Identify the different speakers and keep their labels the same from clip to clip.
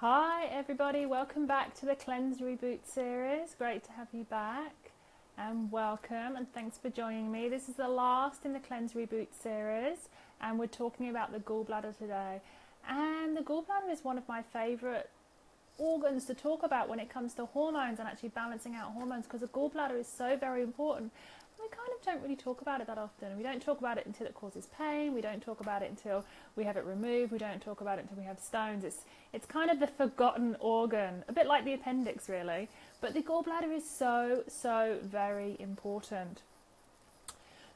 Speaker 1: Hi, everybody. Welcome back to the Cleanse Reboot series. Great to have you back and welcome and thanks for joining me. This is the last in the Cleanse Reboot series, and we're talking about the gallbladder today. And the gallbladder is one of my favorite organs to talk about when it comes to hormones and actually balancing out hormones because the gallbladder is so very important kind of don't really talk about it that often. We don't talk about it until it causes pain. We don't talk about it until we have it removed. We don't talk about it until we have stones. It's it's kind of the forgotten organ, a bit like the appendix, really. But the gallbladder is so so very important.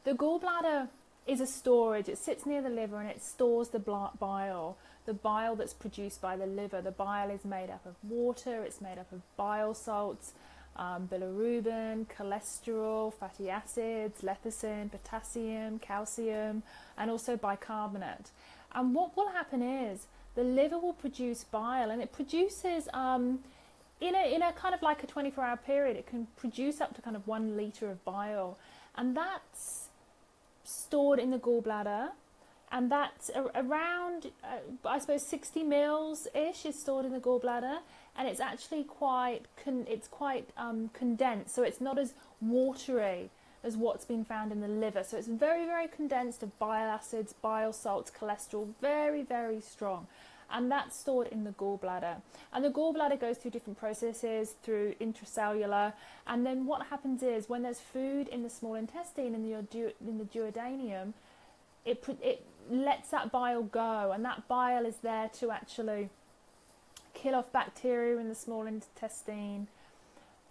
Speaker 1: The gallbladder is a storage. It sits near the liver and it stores the bile. The bile that's produced by the liver. The bile is made up of water. It's made up of bile salts um, bilirubin, cholesterol, fatty acids, lecithin, potassium, calcium, and also bicarbonate. And what will happen is the liver will produce bile, and it produces um, in a in a kind of like a 24 hour period. It can produce up to kind of one liter of bile, and that's stored in the gallbladder. And that's around, uh, I suppose, 60 mils ish is stored in the gallbladder and it's actually quite con- it's quite um, condensed, so it's not as watery as what's been found in the liver. So it's very very condensed of bile acids, bile salts, cholesterol, very very strong. And that's stored in the gallbladder. And the gallbladder goes through different processes through intracellular. And then what happens is when there's food in the small intestine in the, in the duodenum, it, it lets that bile go. And that bile is there to actually kill off bacteria in the small intestine,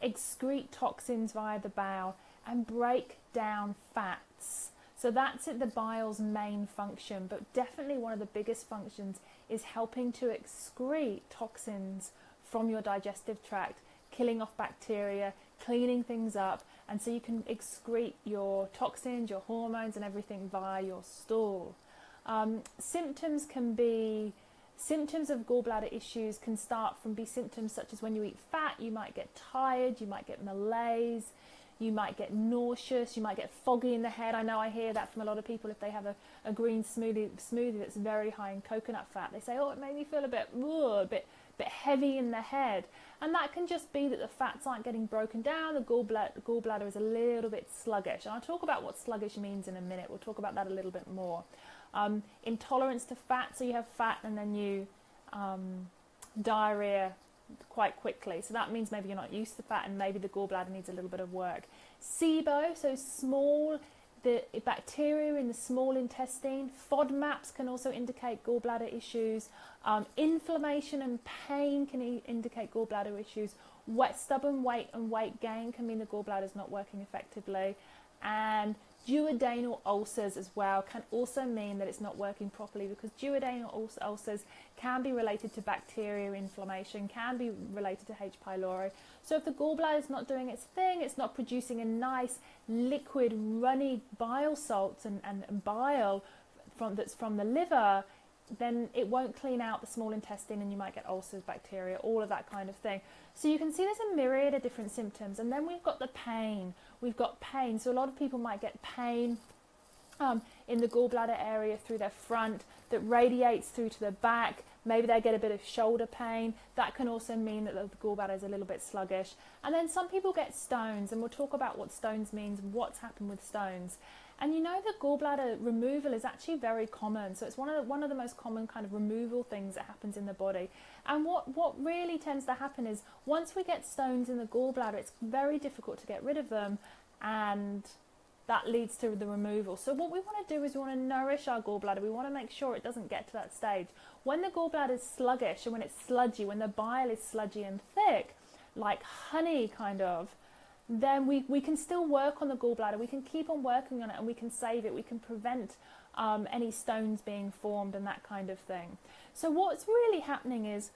Speaker 1: excrete toxins via the bowel, and break down fats. So that's it, the bile's main function, but definitely one of the biggest functions is helping to excrete toxins from your digestive tract, killing off bacteria, cleaning things up, and so you can excrete your toxins, your hormones, and everything via your stool. Um, symptoms can be Symptoms of gallbladder issues can start from be symptoms such as when you eat fat, you might get tired, you might get malaise, you might get nauseous, you might get foggy in the head. I know I hear that from a lot of people if they have a, a green smoothie smoothie that's very high in coconut fat. They say, "Oh, it made me feel a bit a bit bit heavy in the head." And that can just be that the fats aren't getting broken down. The gallbladder, gallbladder is a little bit sluggish. And I'll talk about what sluggish means in a minute. We'll talk about that a little bit more. Um, intolerance to fat, so you have fat and then you um, diarrhea quite quickly. So that means maybe you're not used to fat and maybe the gallbladder needs a little bit of work. SIBO, so small, the bacteria in the small intestine. FODMAPs can also indicate gallbladder issues. Um, inflammation and pain can e- indicate gallbladder issues. Wet, stubborn weight and weight gain can mean the gallbladder is not working effectively. And Duodenal ulcers as well can also mean that it's not working properly because duodenal ulcers can be related to bacteria inflammation, can be related to H. pylori. So if the gallbladder is not doing its thing, it's not producing a nice liquid, runny bile salts and, and bile from, that's from the liver, then it won't clean out the small intestine and you might get ulcers, bacteria, all of that kind of thing. So you can see there's a myriad of different symptoms. And then we've got the pain. We've got pain. So a lot of people might get pain um, in the gallbladder area through their front that radiates through to the back. Maybe they get a bit of shoulder pain. That can also mean that the gallbladder is a little bit sluggish. And then some people get stones, and we'll talk about what stones means, and what's happened with stones. And you know that gallbladder removal is actually very common. So it's one of the, one of the most common kind of removal things that happens in the body. And what what really tends to happen is once we get stones in the gallbladder, it's very difficult to get rid of them, and that leads to the removal. So what we want to do is we want to nourish our gallbladder. We want to make sure it doesn't get to that stage. When the gallbladder is sluggish and when it's sludgy, when the bile is sludgy and thick, like honey kind of, then we, we can still work on the gallbladder. We can keep on working on it and we can save it. We can prevent um, any stones being formed and that kind of thing. So, what's really happening is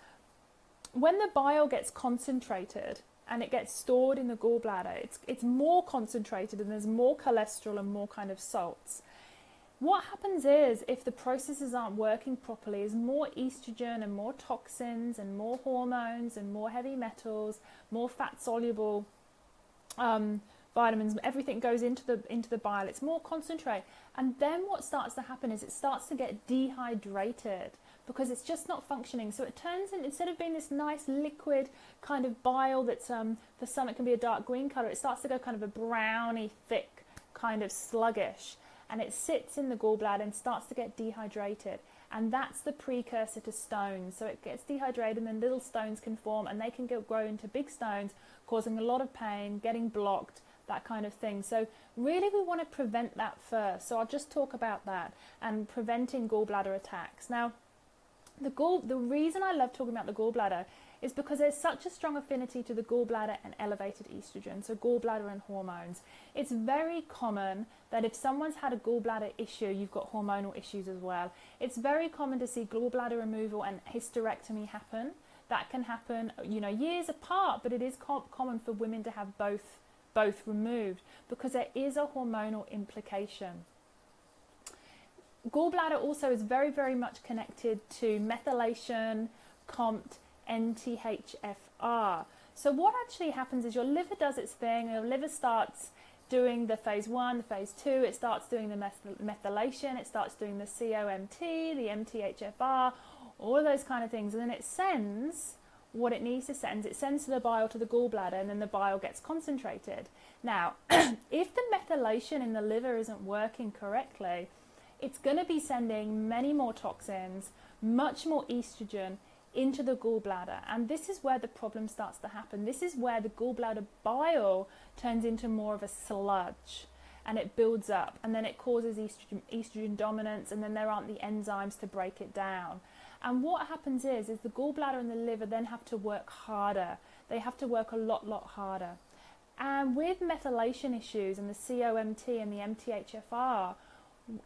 Speaker 1: when the bile gets concentrated and it gets stored in the gallbladder, it's, it's more concentrated and there's more cholesterol and more kind of salts. What happens is, if the processes aren't working properly, is more estrogen and more toxins and more hormones and more heavy metals, more fat soluble um, vitamins, everything goes into the into the bile. It's more concentrate, and then what starts to happen is it starts to get dehydrated because it's just not functioning. So it turns in, instead of being this nice liquid kind of bile that's um, for some it can be a dark green color, it starts to go kind of a browny, thick, kind of sluggish. And it sits in the gallbladder and starts to get dehydrated. And that's the precursor to stones. So it gets dehydrated, and then little stones can form, and they can grow into big stones, causing a lot of pain, getting blocked, that kind of thing. So, really, we want to prevent that first. So, I'll just talk about that and preventing gallbladder attacks. Now, the gall, the reason I love talking about the gallbladder is because there's such a strong affinity to the gallbladder and elevated estrogen, so gallbladder and hormones. It's very common that if someone's had a gallbladder issue, you've got hormonal issues as well. It's very common to see gallbladder removal and hysterectomy happen. That can happen, you know, years apart, but it is com- common for women to have both both removed because there is a hormonal implication. Gallbladder also is very, very much connected to methylation, COMT, MTHFR. So, what actually happens is your liver does its thing, your liver starts doing the phase one, the phase two, it starts doing the methylation, it starts doing the COMT, the MTHFR, all of those kind of things, and then it sends what it needs to send. It sends to the bile to the gallbladder and then the bile gets concentrated. Now, if the methylation in the liver isn't working correctly, it's going to be sending many more toxins, much more estrogen into the gallbladder. And this is where the problem starts to happen. This is where the gallbladder bile turns into more of a sludge and it builds up and then it causes estrogen, estrogen dominance and then there aren't the enzymes to break it down. And what happens is, is the gallbladder and the liver then have to work harder. They have to work a lot, lot harder. And with methylation issues and the COMT and the MTHFR,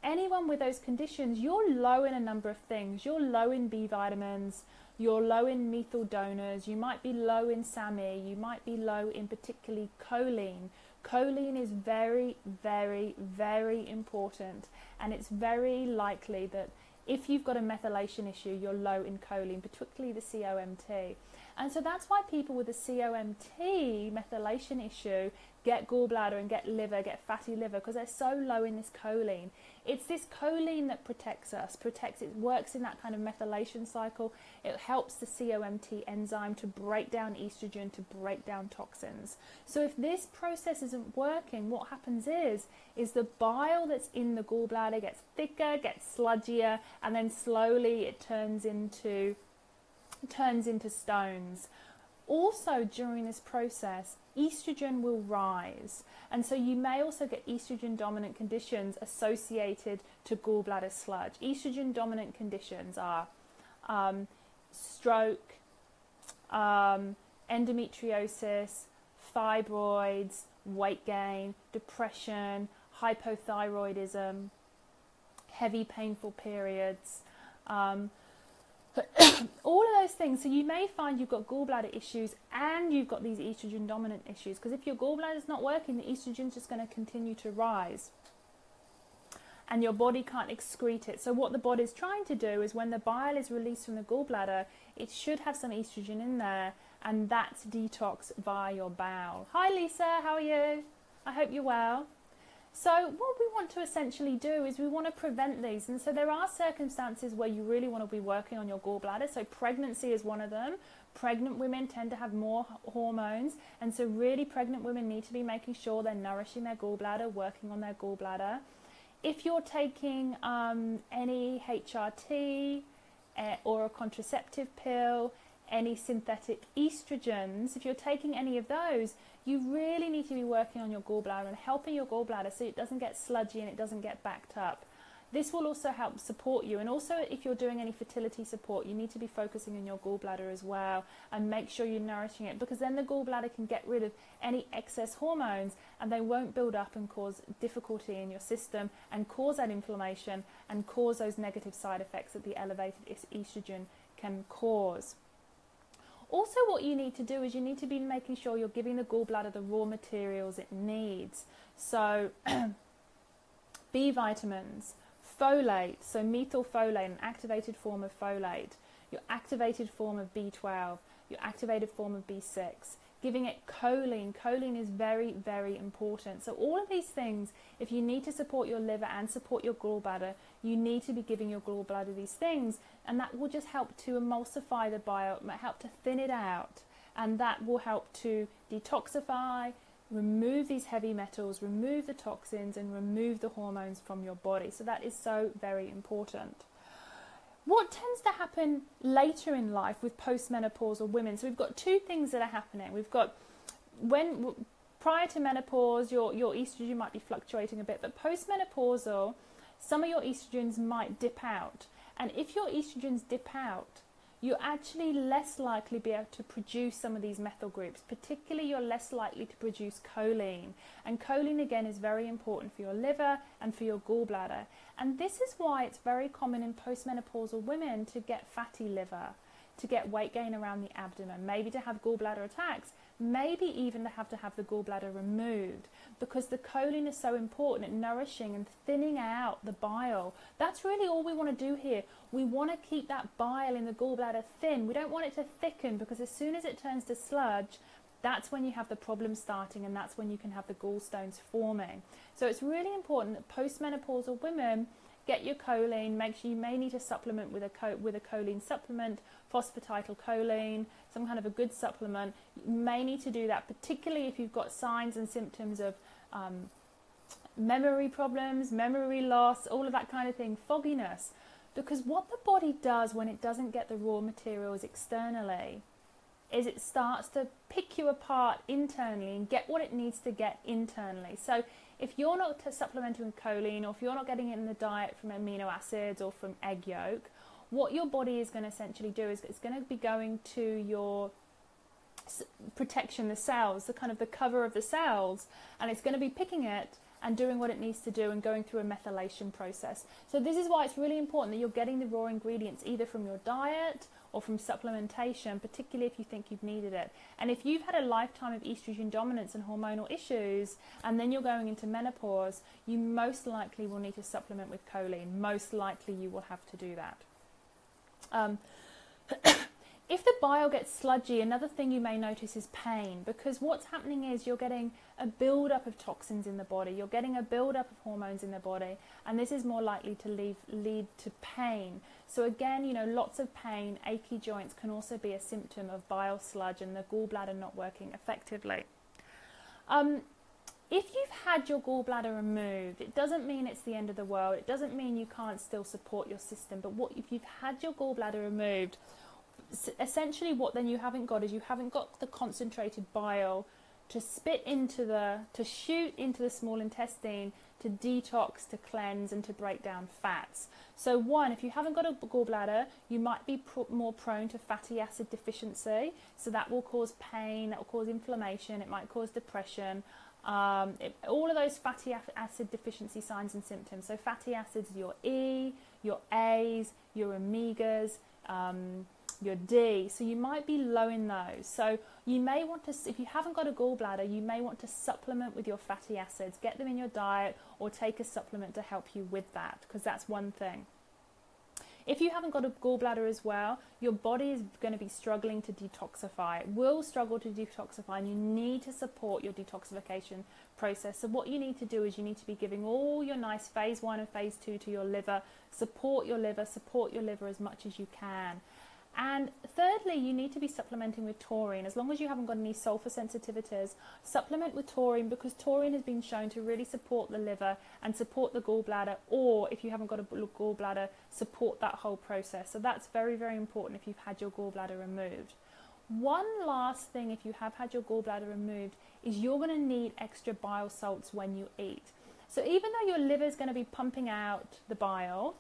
Speaker 1: anyone with those conditions, you're low in a number of things. You're low in B vitamins, you're low in methyl donors, you might be low in SAMe, you might be low in particularly choline. Choline is very, very, very important, and it's very likely that if you've got a methylation issue, you're low in choline, particularly the COMT. And so that's why people with a COMT methylation issue get gallbladder and get liver, get fatty liver, because they're so low in this choline. It's this choline that protects us, protects it, works in that kind of methylation cycle. It helps the COMT enzyme to break down estrogen, to break down toxins. So if this process isn't working, what happens is, is the bile that's in the gallbladder gets thicker, gets sludgier, and then slowly it turns into turns into stones. Also, during this process, estrogen will rise. And so you may also get estrogen dominant conditions associated to gallbladder sludge. Estrogen dominant conditions are um, stroke, um, endometriosis, fibroids, weight gain, depression, hypothyroidism, heavy painful periods. Um, all of those things. So you may find you've got gallbladder issues and you've got these estrogen dominant issues because if your gallbladder is not working, the estrogen is just going to continue to rise. And your body can't excrete it. So, what the body is trying to do is when the bile is released from the gallbladder, it should have some estrogen in there, and that's detox via your bowel. Hi, Lisa, how are you? I hope you're well. So, what we want to essentially do is we want to prevent these. And so, there are circumstances where you really want to be working on your gallbladder. So, pregnancy is one of them. Pregnant women tend to have more hormones. And so, really, pregnant women need to be making sure they're nourishing their gallbladder, working on their gallbladder. If you're taking um, any HRT uh, or a contraceptive pill, any synthetic estrogens, if you're taking any of those, you really need to be working on your gallbladder and helping your gallbladder so it doesn't get sludgy and it doesn't get backed up. This will also help support you. And also, if you're doing any fertility support, you need to be focusing on your gallbladder as well and make sure you're nourishing it because then the gallbladder can get rid of any excess hormones and they won't build up and cause difficulty in your system and cause that inflammation and cause those negative side effects that the elevated estrogen can cause. Also, what you need to do is you need to be making sure you're giving the gallbladder the raw materials it needs. So, B vitamins, folate, so methylfolate, an activated form of folate, your activated form of B12, your activated form of B6, giving it choline. Choline is very, very important. So, all of these things, if you need to support your liver and support your gallbladder, you need to be giving your gallbladder these things, and that will just help to emulsify the bile, help to thin it out, and that will help to detoxify, remove these heavy metals, remove the toxins, and remove the hormones from your body. So that is so very important. What tends to happen later in life with postmenopausal women? So we've got two things that are happening. We've got when prior to menopause, your, your estrogen might be fluctuating a bit, but postmenopausal, some of your estrogens might dip out. And if your estrogens dip out, you're actually less likely to be able to produce some of these methyl groups. Particularly, you're less likely to produce choline. And choline, again, is very important for your liver and for your gallbladder. And this is why it's very common in postmenopausal women to get fatty liver, to get weight gain around the abdomen, maybe to have gallbladder attacks maybe even to have to have the gallbladder removed because the choline is so important at nourishing and thinning out the bile. That's really all we want to do here. We want to keep that bile in the gallbladder thin. We don't want it to thicken because as soon as it turns to sludge, that's when you have the problem starting and that's when you can have the gallstones forming. So it's really important that postmenopausal women get your choline. Make sure you may need to supplement with a with a choline supplement, phosphatidylcholine, some kind of a good supplement. You may need to do that, particularly if you've got signs and symptoms of um, memory problems, memory loss, all of that kind of thing, fogginess. Because what the body does when it doesn't get the raw materials externally is it starts to pick you apart internally and get what it needs to get internally. So if you're not supplementing with choline or if you're not getting it in the diet from amino acids or from egg yolk, what your body is going to essentially do is it's going to be going to your protection, the cells, the kind of the cover of the cells, and it's going to be picking it and doing what it needs to do and going through a methylation process. So this is why it's really important that you're getting the raw ingredients either from your diet or from supplementation, particularly if you think you've needed it. And if you've had a lifetime of estrogen dominance and hormonal issues, and then you're going into menopause, you most likely will need to supplement with choline. Most likely you will have to do that. Um, if the bile gets sludgy, another thing you may notice is pain because what's happening is you're getting a buildup of toxins in the body, you're getting a buildup of hormones in the body, and this is more likely to lead, lead to pain. So, again, you know, lots of pain, achy joints can also be a symptom of bile sludge and the gallbladder not working effectively. Um, if you've had your gallbladder removed, it doesn't mean it's the end of the world. It doesn't mean you can't still support your system. But what if you've had your gallbladder removed? essentially what then you haven't got is you haven't got the concentrated bile to spit into the to shoot into the small intestine to detox to cleanse and to break down fats so one if you haven't got a gallbladder you might be pr- more prone to fatty acid deficiency so that will cause pain that will cause inflammation it might cause depression um, it, all of those fatty acid deficiency signs and symptoms so fatty acids your e your a's your omegas um, your D. So you might be low in those. So you may want to, if you haven't got a gallbladder, you may want to supplement with your fatty acids. Get them in your diet or take a supplement to help you with that because that's one thing. If you haven't got a gallbladder as well, your body is going to be struggling to detoxify. It will struggle to detoxify, and you need to support your detoxification process. So, what you need to do is you need to be giving all your nice phase one and phase two to your liver. Support your liver, support your liver as much as you can. And thirdly, you need to be supplementing with taurine. As long as you haven't got any sulfur sensitivities, supplement with taurine because taurine has been shown to really support the liver and support the gallbladder, or if you haven't got a gallbladder, support that whole process. So that's very, very important if you've had your gallbladder removed. One last thing, if you have had your gallbladder removed, is you're going to need extra bile salts when you eat. So even though your liver is going to be pumping out the bile,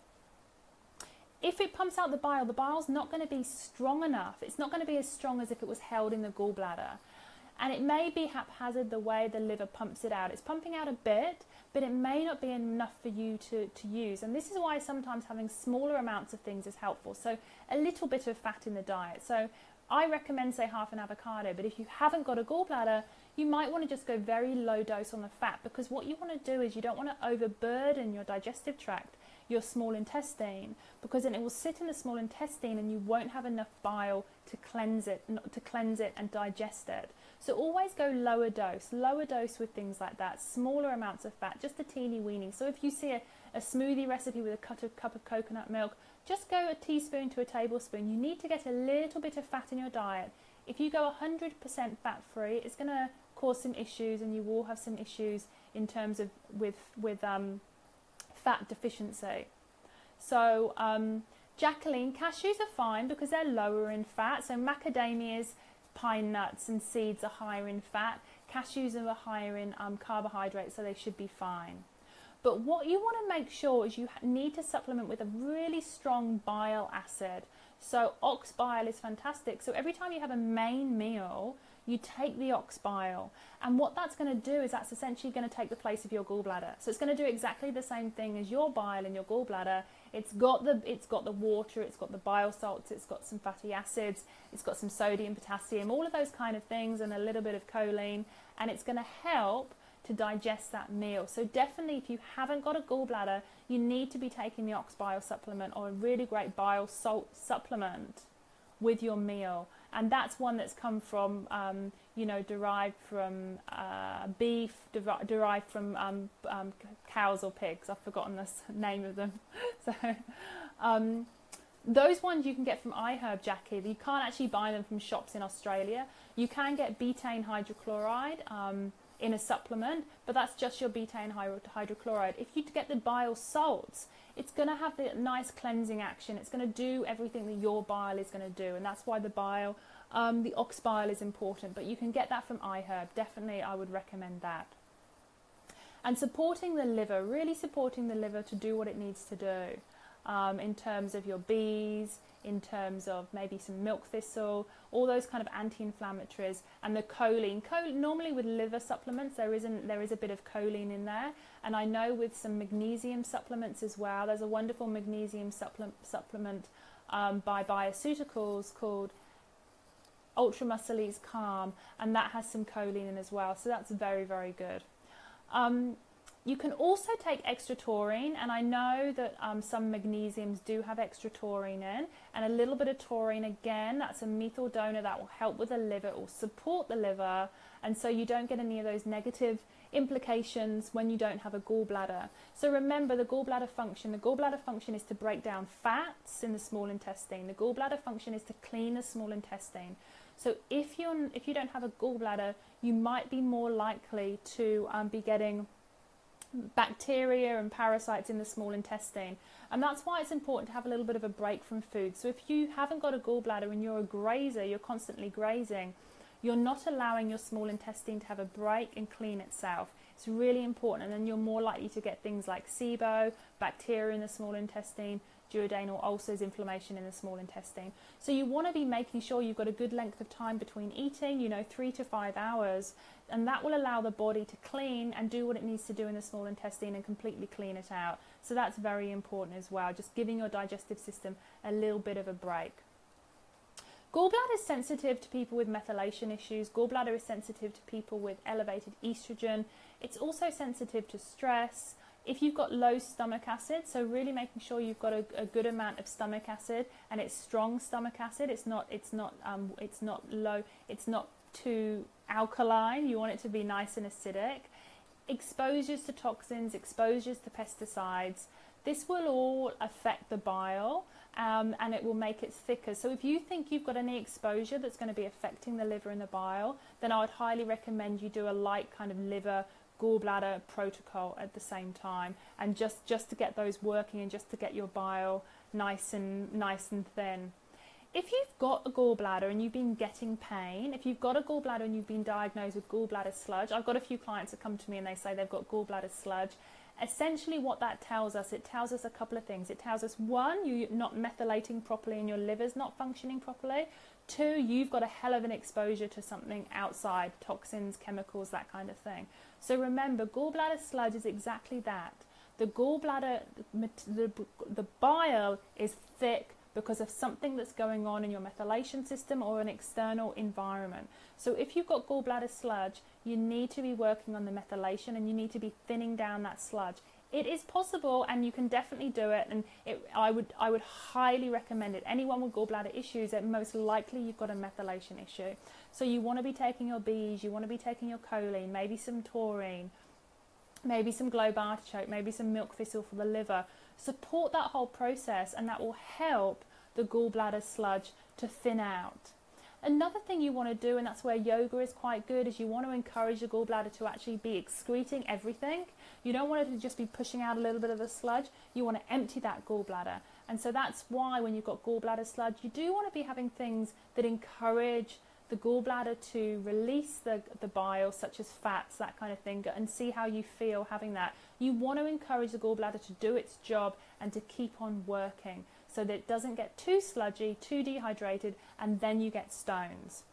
Speaker 1: if it pumps out the bile, the bile's not going to be strong enough. It's not going to be as strong as if it was held in the gallbladder. And it may be haphazard the way the liver pumps it out. It's pumping out a bit, but it may not be enough for you to, to use. And this is why sometimes having smaller amounts of things is helpful. So a little bit of fat in the diet. So I recommend, say, half an avocado, but if you haven't got a gallbladder, you might want to just go very low dose on the fat because what you want to do is you don't want to overburden your digestive tract your small intestine because then it will sit in the small intestine and you won't have enough bile to cleanse it to cleanse it and digest it so always go lower dose lower dose with things like that smaller amounts of fat just a teeny weeny so if you see a, a smoothie recipe with a cut of, cup of coconut milk, just go a teaspoon to a tablespoon. You need to get a little bit of fat in your diet. If you go 100% fat free, it's going to cause some issues, and you will have some issues in terms of with with um, fat deficiency. So, um, Jacqueline, cashews are fine because they're lower in fat. So, macadamias, pine nuts, and seeds are higher in fat. Cashews are higher in um, carbohydrates, so they should be fine. But what you want to make sure is you need to supplement with a really strong bile acid. So, ox bile is fantastic. So, every time you have a main meal, you take the ox bile. And what that's going to do is that's essentially going to take the place of your gallbladder. So it's going to do exactly the same thing as your bile in your gallbladder. It's got the it's got the water, it's got the bile salts, it's got some fatty acids, it's got some sodium, potassium, all of those kind of things and a little bit of choline and it's going to help to digest that meal. So definitely if you haven't got a gallbladder, you need to be taking the ox bile supplement or a really great bile salt supplement with your meal and that's one that's come from um, you know derived from uh, beef der- derived from um, um, cows or pigs. I've forgotten the name of them. So um, those ones you can get from iherb jackie you can't actually buy them from shops in australia. You can get betaine hydrochloride um, in a supplement but that's just your betaine hydrochloride if you get the bile salts it's going to have the nice cleansing action. It's going to do everything that your bile is going to do, and that's why the bile, um, the ox bile is important. But you can get that from iHerb. Definitely, I would recommend that. And supporting the liver, really supporting the liver to do what it needs to do um, in terms of your bees, in terms of maybe some milk thistle, all those kind of anti-inflammatories, and the choline. Normally with liver supplements, there isn't there is a bit of choline in there, and I know with some magnesium supplements as well. There's a wonderful magnesium supplement supplement um, by Bioceuticals called Ultra Muscles Calm, and that has some choline in as well. So that's very very good. Um, you can also take extra taurine, and I know that um, some magnesiums do have extra taurine in, and a little bit of taurine again, that's a methyl donor that will help with the liver or support the liver, and so you don't get any of those negative implications when you don't have a gallbladder. So remember the gallbladder function. The gallbladder function is to break down fats in the small intestine. The gallbladder function is to clean the small intestine. So if you're if you don't have a gallbladder, you might be more likely to um, be getting bacteria and parasites in the small intestine. And that's why it's important to have a little bit of a break from food. So if you haven't got a gallbladder and you're a grazer, you're constantly grazing, you're not allowing your small intestine to have a break and clean itself. It's really important, and then you're more likely to get things like SIBO, bacteria in the small intestine, duodenal ulcers, inflammation in the small intestine. So you want to be making sure you've got a good length of time between eating, you know, three to five hours, and that will allow the body to clean and do what it needs to do in the small intestine and completely clean it out. So that's very important as well, just giving your digestive system a little bit of a break. Gallbladder is sensitive to people with methylation issues. Gallbladder is sensitive to people with elevated estrogen. It's also sensitive to stress, if you've got low stomach acid, so really making sure you've got a, a good amount of stomach acid and it's strong stomach acid. It's not it's not um, it's not low. It's not too alkaline. You want it to be nice and acidic. Exposures to toxins, exposures to pesticides. This will all affect the bile. Um, and it will make it thicker. So if you think you've got any exposure that's going to be affecting the liver and the bile, then I would highly recommend you do a light kind of liver gallbladder protocol at the same time and just just to get those working and just to get your bile nice and nice and thin if you've got a gallbladder and you've been getting pain, if you've got a gallbladder and you've been diagnosed with gallbladder sludge, I've got a few clients that come to me and they say they've got gallbladder sludge. Essentially, what that tells us, it tells us a couple of things. It tells us one, you're not methylating properly and your liver's not functioning properly. Two, you've got a hell of an exposure to something outside, toxins, chemicals, that kind of thing. So remember, gallbladder sludge is exactly that. The gallbladder, the, the bile is thick because of something that's going on in your methylation system or an external environment. So if you've got gallbladder sludge, you need to be working on the methylation and you need to be thinning down that sludge. It is possible and you can definitely do it and it, I would I would highly recommend it. Anyone with gallbladder issues, it most likely you've got a methylation issue. So you want to be taking your bees, you want to be taking your choline, maybe some taurine, maybe some globe artichoke, maybe some milk thistle for the liver. Support that whole process, and that will help the gallbladder sludge to thin out. Another thing you want to do, and that's where yoga is quite good, is you want to encourage the gallbladder to actually be excreting everything. You don't want it to just be pushing out a little bit of the sludge. You want to empty that gallbladder. And so that's why when you've got gallbladder sludge, you do want to be having things that encourage the gallbladder to release the, the bile, such as fats, that kind of thing, and see how you feel having that. You want to encourage the gallbladder to do its job and to keep on working so that it doesn't get too sludgy, too dehydrated, and then you get stones.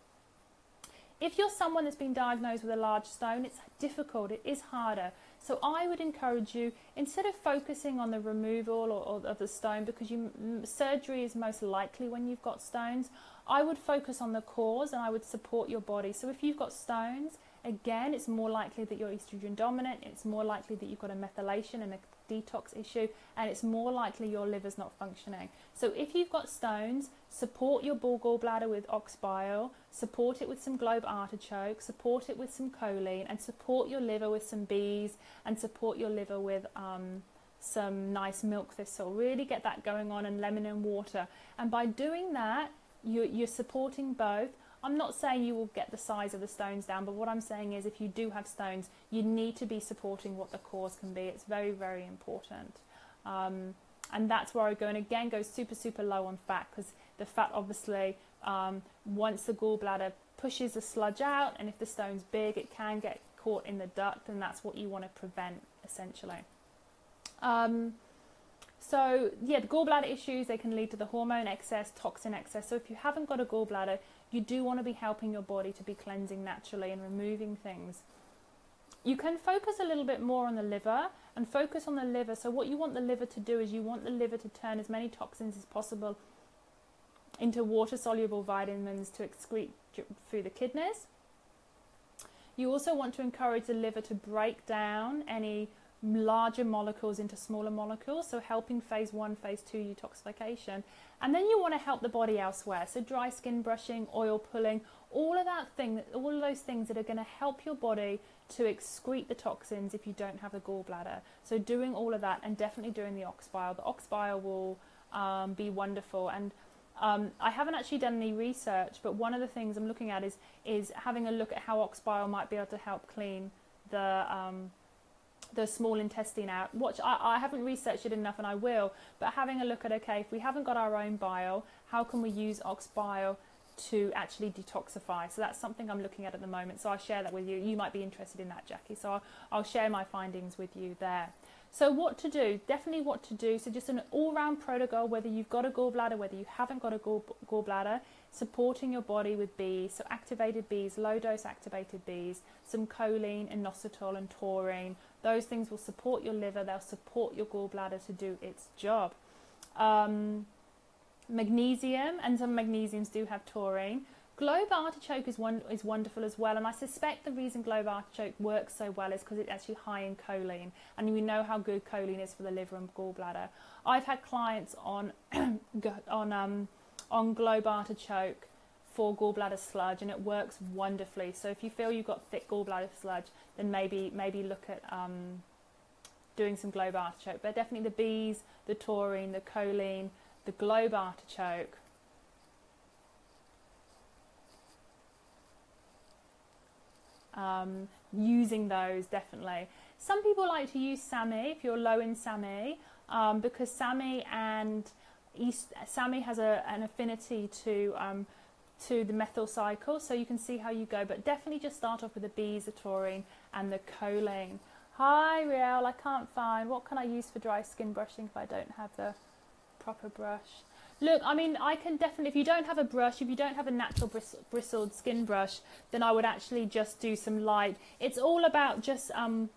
Speaker 1: If you're someone that's been diagnosed with a large stone, it's difficult, it is harder. So I would encourage you, instead of focusing on the removal or, or of the stone, because you, surgery is most likely when you've got stones, I would focus on the cause and I would support your body. So if you've got stones, again, it's more likely that you're estrogen dominant, it's more likely that you've got a methylation and a detox issue, and it's more likely your liver's not functioning. So if you've got stones, support your bull gallbladder with ox bile, support it with some globe artichoke, support it with some choline, and support your liver with some bees, and support your liver with um, some nice milk thistle. Really get that going on, and lemon and water. And by doing that, you're, you're supporting both. I'm not saying you will get the size of the stones down, but what I'm saying is if you do have stones, you need to be supporting what the cause can be. It's very, very important. Um, and that's where I go. And again, go super, super low on fat because the fat obviously, um, once the gallbladder pushes the sludge out, and if the stone's big, it can get caught in the duct, and that's what you want to prevent essentially. Um, so, yeah, the gallbladder issues, they can lead to the hormone excess, toxin excess. So, if you haven't got a gallbladder, you do want to be helping your body to be cleansing naturally and removing things. You can focus a little bit more on the liver and focus on the liver. So, what you want the liver to do is you want the liver to turn as many toxins as possible into water soluble vitamins to excrete through the kidneys. You also want to encourage the liver to break down any larger molecules into smaller molecules, so helping phase one, phase two detoxification. And then you want to help the body elsewhere, so dry skin brushing, oil pulling, all of that thing, all of those things that are going to help your body to excrete the toxins if you don't have the gallbladder. So doing all of that and definitely doing the ox bile. The ox bile will um, be wonderful and. Um, I haven't actually done any research, but one of the things I'm looking at is is having a look at how ox bile might be able to help clean the um, the small intestine out. Watch, I, I haven't researched it enough and I will, but having a look at okay, if we haven't got our own bile, how can we use ox bile to actually detoxify? So that's something I'm looking at at the moment. So I'll share that with you. You might be interested in that, Jackie. So I'll, I'll share my findings with you there. So what to do? Definitely what to do. So just an all-round protocol, whether you've got a gallbladder, whether you haven't got a gall, gallbladder, supporting your body with bees. So activated bees, low-dose activated bees, some choline, inositol, and taurine. Those things will support your liver. They'll support your gallbladder to do its job. Um, magnesium, and some magnesiums do have taurine. Globe artichoke is one is wonderful as well, and I suspect the reason globe artichoke works so well is because it's actually high in choline, and we know how good choline is for the liver and gallbladder. I've had clients on on um, on globe artichoke for gallbladder sludge, and it works wonderfully. So if you feel you've got thick gallbladder sludge, then maybe maybe look at um, doing some globe artichoke. But definitely the bees, the taurine, the choline, the globe artichoke um, using those definitely. Some people like to use SAMe if you're low in SAMe um, because SAMe and East, SAMe has a, an affinity to um, to the methyl cycle, so you can see how you go. But definitely just start off with the taurine, and the choline. Hi, Riel. I can't find what can I use for dry skin brushing if I don't have the proper brush. Look, I mean, I can definitely, if you don't have a brush, if you don't have a natural bristled skin brush, then I would actually just do some light. It's all about just um,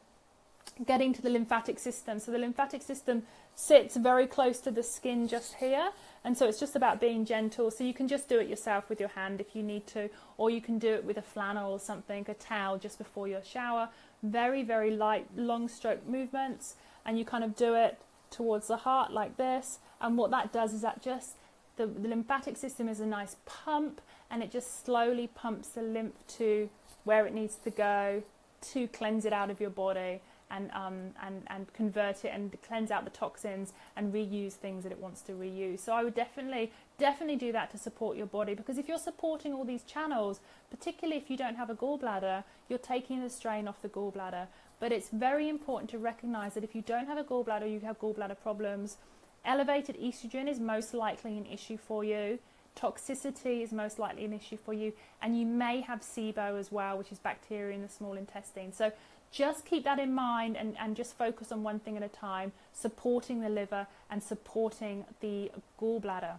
Speaker 1: getting to the lymphatic system. So the lymphatic system sits very close to the skin just here. And so it's just about being gentle. So you can just do it yourself with your hand if you need to, or you can do it with a flannel or something, a towel just before your shower. Very, very light, long stroke movements. And you kind of do it towards the heart like this. And what that does is that just the, the lymphatic system is a nice pump and it just slowly pumps the lymph to where it needs to go to cleanse it out of your body and, um, and, and convert it and cleanse out the toxins and reuse things that it wants to reuse. So I would definitely, definitely do that to support your body because if you're supporting all these channels, particularly if you don't have a gallbladder, you're taking the strain off the gallbladder. But it's very important to recognize that if you don't have a gallbladder, you have gallbladder problems. Elevated estrogen is most likely an issue for you. Toxicity is most likely an issue for you, and you may have SIBO as well, which is bacteria in the small intestine. So just keep that in mind and, and just focus on one thing at a time, supporting the liver and supporting the gallbladder.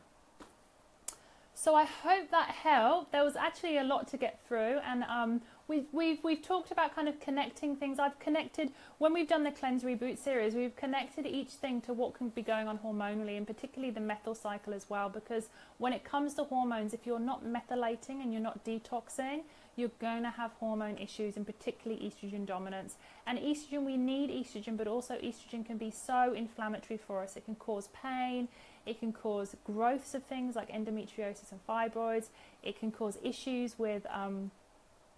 Speaker 1: So I hope that helped. There was actually a lot to get through, and um, we've, we've, we've talked about kind of connecting things. I've connected, when we've done the Cleanse Reboot series, we've connected each thing to what can be going on hormonally, and particularly the methyl cycle as well, because when it comes to hormones, if you're not methylating and you're not detoxing, you're going to have hormone issues and particularly estrogen dominance. And estrogen, we need estrogen, but also estrogen can be so inflammatory for us. It can cause pain, it can cause growths of things like endometriosis and fibroids, it can cause issues with um,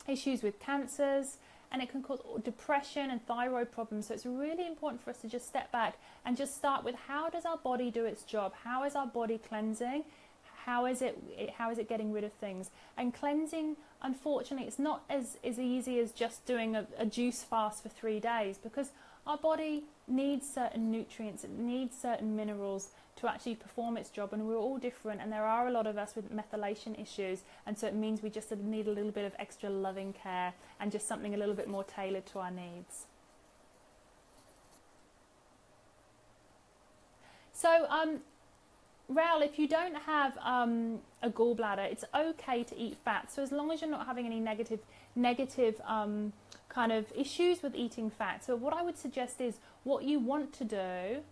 Speaker 1: issues with cancers and it can cause depression and thyroid problems. So it's really important for us to just step back and just start with how does our body do its job? How is our body cleansing? How is it, how is it getting rid of things? And cleansing, unfortunately, it's not as, as easy as just doing a, a juice fast for three days because our body needs certain nutrients, it needs certain minerals to actually perform its job and we're all different and there are a lot of us with methylation issues and so it means we just need a little bit of extra loving care and just something a little bit more tailored to our needs. So um, Raoul, if you don't have um, a gallbladder, it's okay to eat fat. So as long as you're not having any negative, negative um, kind of issues with eating fat. So what I would suggest is what you want to do.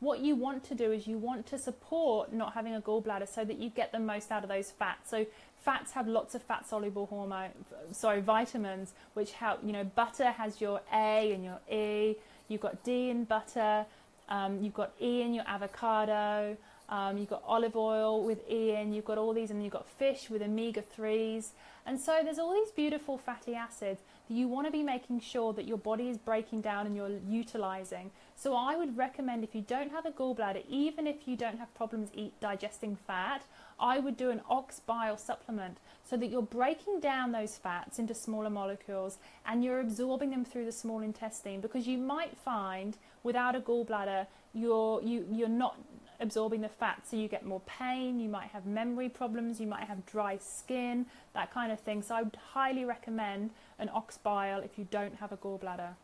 Speaker 1: What you want to do is you want to support not having a gallbladder so that you get the most out of those fats. So fats have lots of fat soluble hormone, sorry, vitamins, which help. You know, butter has your A and your E. You've got D in butter. Um, you've got E in your avocado. Um, you've got olive oil with E in. You've got all these, and you've got fish with omega 3s. And so there's all these beautiful fatty acids you want to be making sure that your body is breaking down and you're utilizing. So I would recommend if you don't have a gallbladder, even if you don't have problems eat digesting fat, I would do an ox bile supplement so that you're breaking down those fats into smaller molecules and you're absorbing them through the small intestine because you might find without a gallbladder you're you you're not absorbing the fat so you get more pain you might have memory problems you might have dry skin that kind of thing. So i would highly recommend an ox bile if you don't have a gallbladder.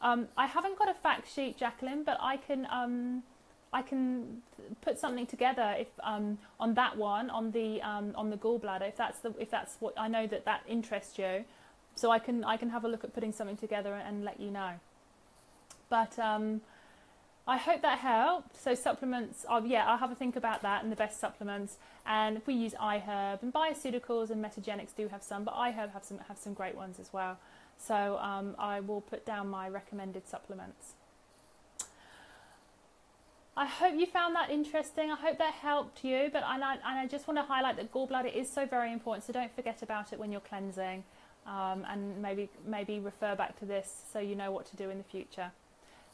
Speaker 1: Um, i haven't got a fact sheet jacqueline but i can um, I can put something together if um, on that one on the um, on the gallbladder if that's the if that's what I know that that interests you, so I can I can have a look at putting something together and let you know. But um, I hope that helped. So supplements, oh, yeah, I'll have a think about that and the best supplements. And if we use iHerb and Bioceuticals and Metagenics do have some, but iHerb have some have some great ones as well. So um, I will put down my recommended supplements. I hope you found that interesting. I hope that helped you. But and I, and I just want to highlight that gallbladder is so very important. So don't forget about it when you're cleansing, um, and maybe maybe refer back to this so you know what to do in the future.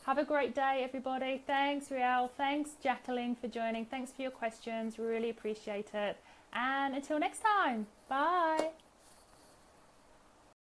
Speaker 1: Have a great day, everybody. Thanks, Riel. Thanks, Jacqueline, for joining. Thanks for your questions. Really appreciate it. And until next time, bye.